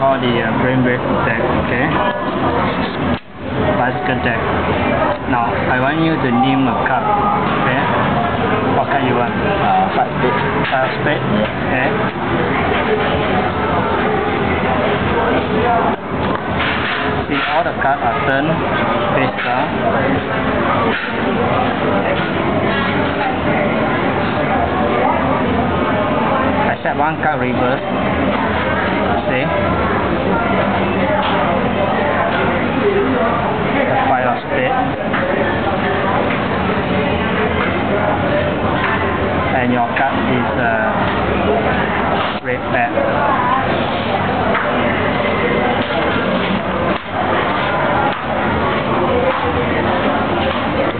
start the uh, brain wave deck, okay? Bicycle deck. Now, I want you to name a card, okay? What card you want? Uh, five bit. Uh, spade, okay? See, all the cards are turned face down. Except one card reverse. See? manioca is uh,